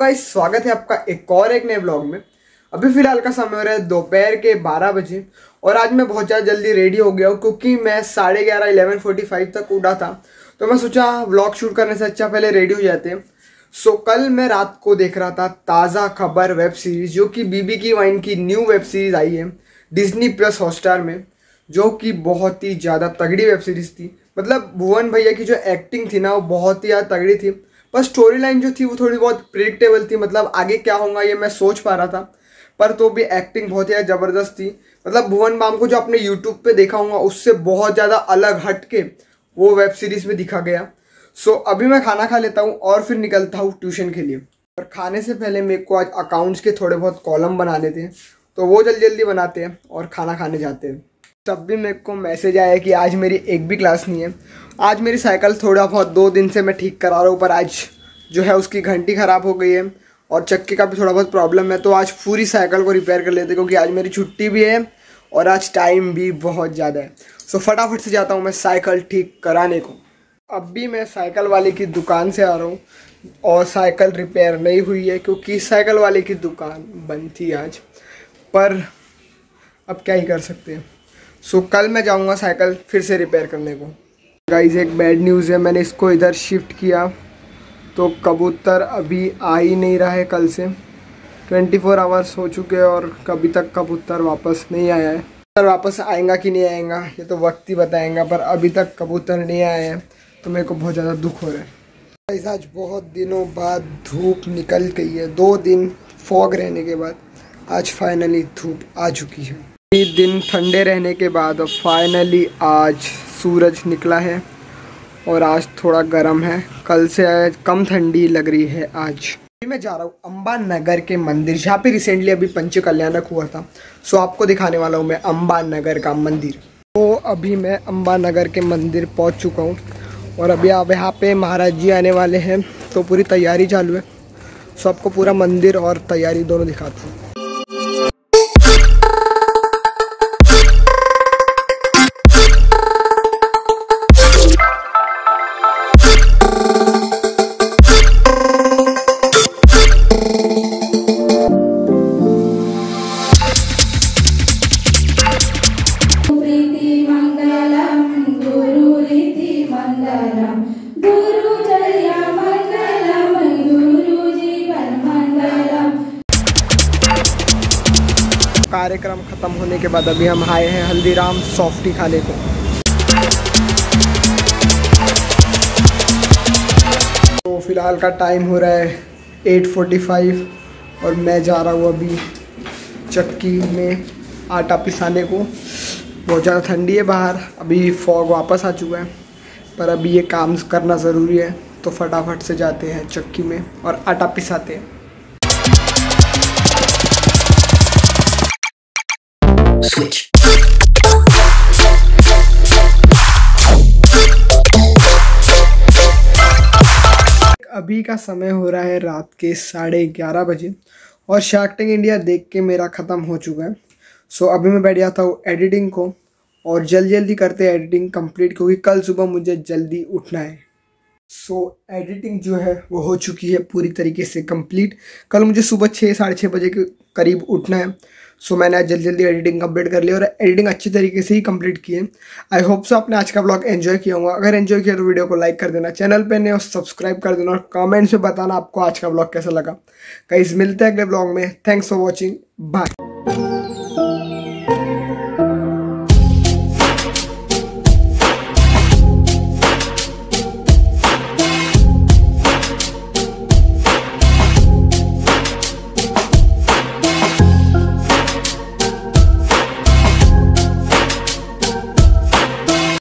Guys स्वागत है आपका एक और एक नए ब्लॉग में। अभी फ़िलहाल का समय हो रहा है दोपहर के 12 बजे और आज मैं बहुत ज़्यादा जल्दी रेडी हो गया हूँ क्योंकि मैं साढ़े ग्यारह इलेवन फोर्टी फाइव तक उड़ा था। तो मैं सोचा ब्लॉग शूट करने से अच्छा पहले रेडी हो जाते हैं। सो कल मैं रात को देख रहा था ताज़ा खबर वेब सीरीज़ जो कि बीबी की वाइन की न्यू वेब सीरीज़ आई है डिज्नी प्लस हॉटस्टार में, जो कि बहुत ही ज़्यादा तगड़ी वेब सीरीज़ थी। मतलब भुवन भैया की जो एक्टिंग थी ना, वो बहुत ही ज़्यादा तगड़ी थी। पर स्टोरी लाइन जो थी वो थोड़ी बहुत प्रिडिक्टेबल थी मतलब आगे क्या होगा ये मैं सोच पा रहा था, पर तो भी एक्टिंग बहुत ही ज़बरदस्त थी। मतलब भुवन बाम को जो आपने यूट्यूब पे देखा होगा, उससे बहुत ज़्यादा अलग हट के वो वेब सीरीज़ में दिखा गया। सो अभी मैं खाना खा लेता हूँ और फिर निकलता हूँ ट्यूशन के लिए। और खाने से पहले मेरे को आज अकाउंट्स के थोड़े बहुत कॉलम बनाने थे तो वो जल्दी जल्दी बनाते हैं और खाना खाने जाते हैं। तब भी मेरे को मैसेज आया कि आज मेरी एक भी क्लास नहीं है। आज मेरी साइकिल थोड़ा बहुत दो दिन से मैं ठीक करा रहा हूँ, पर आज जो है उसकी घंटी ख़राब हो गई है और चक्के का भी थोड़ा बहुत प्रॉब्लम है तो आज पूरी साइकिल को रिपेयर कर लेते क्योंकि आज मेरी छुट्टी भी है और आज टाइम भी बहुत ज़्यादा है। सो फटाफट से जाता हूँ मैं साइकिल ठीक कराने को। अब भी मैं साइकिल वाले की दुकान से आ रहा हूँ और साइकिल रिपेयर नहीं हुई है, क्योंकि साइकिल वाले की दुकान बंद थी आज। पर अब क्या ही कर सकते हैं। सो कल मैं जाऊँगा साइकिल फिर से रिपेयर करने को। गाइज़ एक बैड न्यूज़ है, मैंने इसको इधर शिफ्ट किया। तो कबूतर अभी आ ही नहीं रहा है कल से। 24 फोर आवर्स हो चुके हैं और कभी तक कबूतर वापस नहीं आया है। कबूतर वापस आएगा कि नहीं आएगा, ये तो वक्त ही बताएगा, पर अभी तक कबूतर नहीं आए हैं तो मेरे को बहुत ज़्यादा दुख हो रहा है। आज बहुत दिनों बाद धूप निकल गई है। दो दिन फॉग रहने के बाद, आज फाइनली धूप आ चुकी है। दिन ठंडे रहने के बाद फाइनली आज सूरज निकला है और आज थोड़ा गर्म है। कल से कम ठंडी लग रही है आज। अभी मैं जा रहा हूँ अम्बा नगर के मंदिर, जहाँ पे रिसेंटली अभी पंच कल्याणक हुआ था। सो आपको दिखाने वाला हूँ मैं अम्बा नगर का मंदिर। तो अभी मैं अम्बा नगर के मंदिर पहुँच चुका हूँ और अभी आप यहाँ पे महाराज जी आने वाले हैं तो पूरी तैयारी चालू है। सो आपको पूरा मंदिर और तैयारी दोनों दिखाता हूँ। कार्यक्रम ख़त्म होने के बाद अभी हम आए हैं हल्दीराम सॉफ्टी खाने को। तो फ़िलहाल का टाइम हो रहा है 8:45 और मैं जा रहा हूँ अभी चक्की में आटा पिसाने को। बहुत ज़्यादा ठंडी है बाहर, अभी फॉग वापस आ चुका है, पर अभी ये काम करना ज़रूरी है तो फटाफट से जाते हैं चक्की में और आटा पिसाते हैं। Switch. अभी का समय हो रहा है रात के साढ़े ग्यारह बजे और शार्क टैंक इंडिया देख के मेरा ख़त्म हो चुका है। सो अभी मैं बैठ जाता हूँ एडिटिंग को और जल्दी जल्दी करते एडिटिंग कंप्लीट क्योंकि कल सुबह मुझे जल्दी उठना है। सो so, एडिटिंग जो है वो हो चुकी है पूरी तरीके से कंप्लीट कल मुझे सुबह छः साढ़े छः बजे के करीब उठना है। सो मैंने आज जल्दी जल्दी एडिटिंग कंप्लीट कर ली और एडिटिंग अच्छी तरीके से ही कंप्लीट की है। आई होप सो आपने आज का ब्लॉग एंजॉय किया होगा। अगर एंजॉय किया तो वीडियो को लाइक कर देना चैनल पर नहीं और सब्सक्राइब कर देना और कमेंट्स में बताना आपको आज का ब्लॉग कैसा लगा। कहीं मिलते हैं अगले ब्लॉग में। Thanks for watching bye